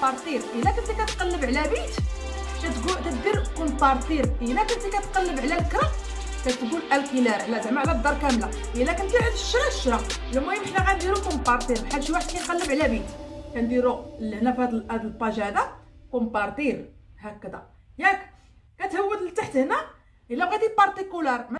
compartir إلا كنتي كتقلب على بيت كتقول تدير compartir إلا كنتي كتقلب على الكرا كتقول ال alquilar. على زعما على الدار كاملة. إلا كنتي عند الشرا الشرا. المهم حنا غنديرو compartir بحال شي واحد كيقلب على بيت. كنديرو لهنا في هاد ال page هذا compartir هكذا. ياك كتهود لتحت هنا إلا بغيتي particular